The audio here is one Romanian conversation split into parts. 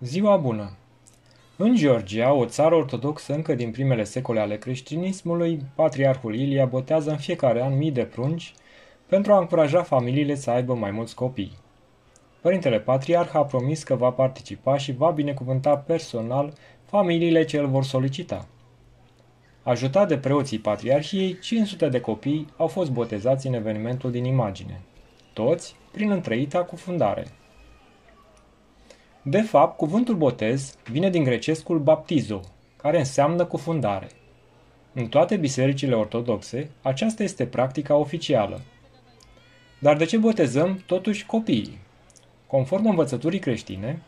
Ziua bună! În Georgia, o țară ortodoxă încă din primele secole ale creștinismului, patriarhul Ilia botează în fiecare an mii de prunci pentru a încuraja familiile să aibă mai mulți copii. Părintele patriarh a promis că va participa și va binecuvânta personal familiile ce îl vor solicita. Ajutat de preoții patriarhiei, 500 de copii au fost botezați în evenimentul din imagine. Toți prin întreita cufundare. De fapt, cuvântul botez vine din grecescul baptizo, care înseamnă cufundare. În toate bisericile ortodoxe, aceasta este practica oficială. Dar de ce botezăm totuși copiii? Conform învățăturii creștine,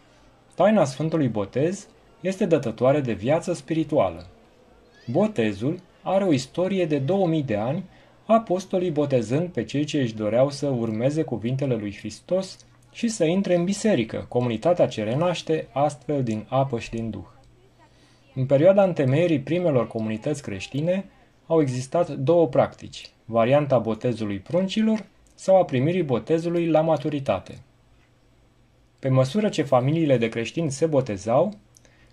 taina Sfântului Botez este dătătoare de viață spirituală. Botezul are o istorie de 2000 de ani, apostolii botezând pe cei ce își doreau să urmeze cuvintele lui Hristos și să intre în biserică, comunitatea ce renaște astfel din apă și din duh. În perioada întemeierii primelor comunități creștine au existat două practici, varianta botezului pruncilor sau a primirii botezului la maturitate. Pe măsură ce familiile de creștini se botezau,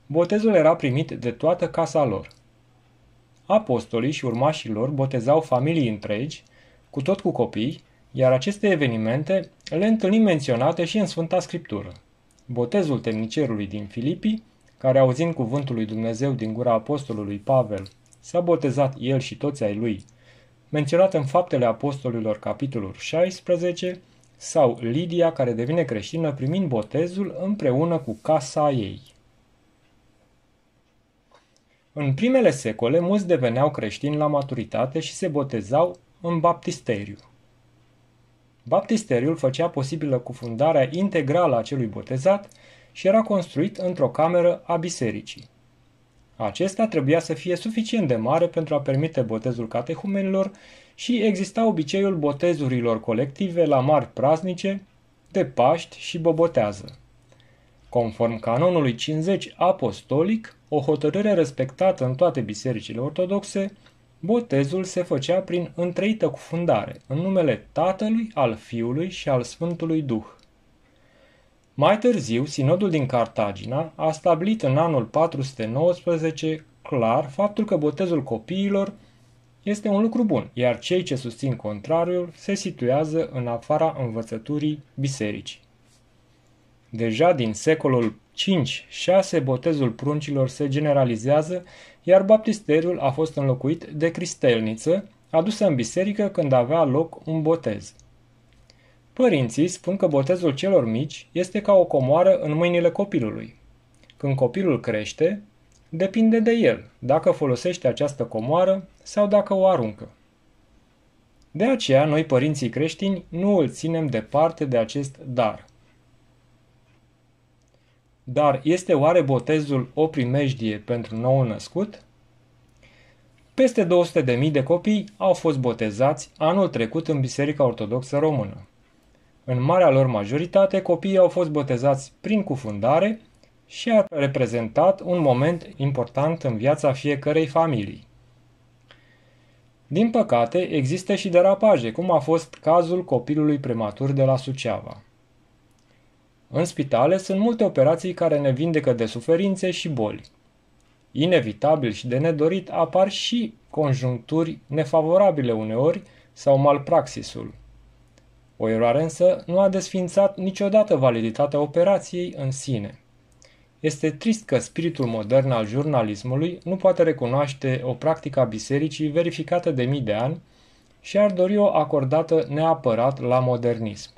botezul era primit de toată casa lor. Apostolii și urmașii lor botezau familii întregi, cu tot cu copii, iar aceste evenimente le întâlnim menționate și în Sfânta Scriptură. Botezul temnicerului din Filipii, care auzind cuvântul lui Dumnezeu din gura apostolului Pavel, s-a botezat el și toți ai lui, menționat în Faptele Apostolilor capitolul 16, sau Lidia care devine creștină primind botezul împreună cu casa ei. În primele secole, mulți deveneau creștini la maturitate și se botezau în baptisteriu. Baptisteriul făcea posibilă cufundarea integrală a celui botezat și era construit într-o cameră a bisericii. Acesta trebuia să fie suficient de mare pentru a permite botezul catehumenilor și exista obiceiul botezurilor colective la mari praznice, de Paști și Bobotează. Conform canonului 50 apostolic, o hotărâre respectată în toate bisericile ortodoxe, Botezul se făcea prin întreită cufundare, în numele Tatălui, al Fiului și al Sfântului Duh. Mai târziu, sinodul din Cartagina a stabilit în anul 419 clar faptul că botezul copiilor este un lucru bun, iar cei ce susțin contrariul se situează în afara învățăturii bisericii. Deja din secolul 5-6 botezul pruncilor se generalizează, iar baptisteriul a fost înlocuit de cristelniță, adusă în biserică când avea loc un botez. Părinții spun că botezul celor mici este ca o comoară în mâinile copilului. Când copilul crește, depinde de el dacă folosește această comoară sau dacă o aruncă. De aceea, noi părinții creștini nu îl ținem departe de acest dar – dar este oare botezul o primejdie pentru nou născut? Peste 200.000 de copii au fost botezați anul trecut în Biserica Ortodoxă Română. În marea lor majoritate, copiii au fost botezați prin cufundare și a reprezentat un moment important în viața fiecărei familii. Din păcate, există și derapaje, cum a fost cazul copilului prematur de la Suceava. În spitale sunt multe operații care ne vindecă de suferințe și boli. Inevitabil și de nedorit apar și conjuncturi nefavorabile uneori sau malpraxisul. O eroare însă nu a desfințat niciodată validitatea operației în sine. Este trist că spiritul modern al jurnalismului nu poate recunoaște o practică a bisericii verificată de mii de ani și ar dori o acordată neapărat la modernism.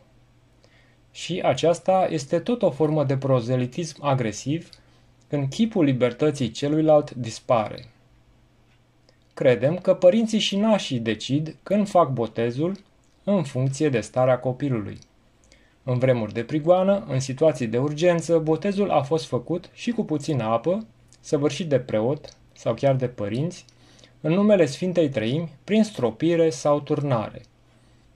Și aceasta este tot o formă de prozelitism agresiv când chipul libertății celuilalt dispare. Credem că părinții și nașii decid când fac botezul în funcție de starea copilului. În vremuri de prigoană, în situații de urgență, botezul a fost făcut și cu puțină apă, săvârșit de preot sau chiar de părinți, în numele Sfintei Trăimi, prin stropire sau turnare.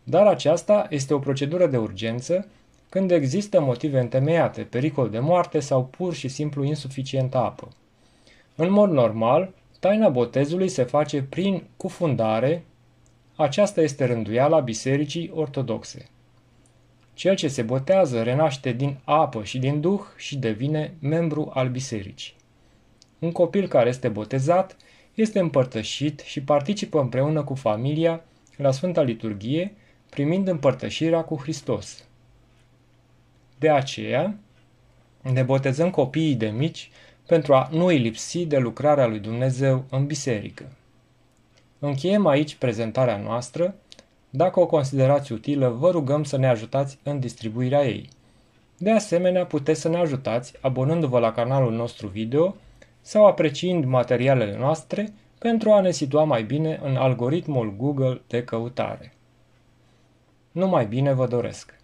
Dar aceasta este o procedură de urgență când există motive întemeiate, pericol de moarte sau pur și simplu insuficientă apă. În mod normal, taina botezului se face prin cufundare, aceasta este rânduiala bisericii ortodoxe. Cel ce se botează renaște din apă și din duh și devine membru al bisericii. Un copil care este botezat este împărtășit și participă împreună cu familia la Sfânta Liturghie, primind împărtășirea cu Hristos. De aceea, ne botezăm copiii de mici pentru a nu îi lipsi de lucrarea lui Dumnezeu în biserică. Încheiem aici prezentarea noastră. Dacă o considerați utilă, vă rugăm să ne ajutați în distribuirea ei. De asemenea, puteți să ne ajutați abonându-vă la canalul nostru video sau apreciind materialele noastre pentru a ne situa mai bine în algoritmul Google de căutare. Numai bine vă doresc!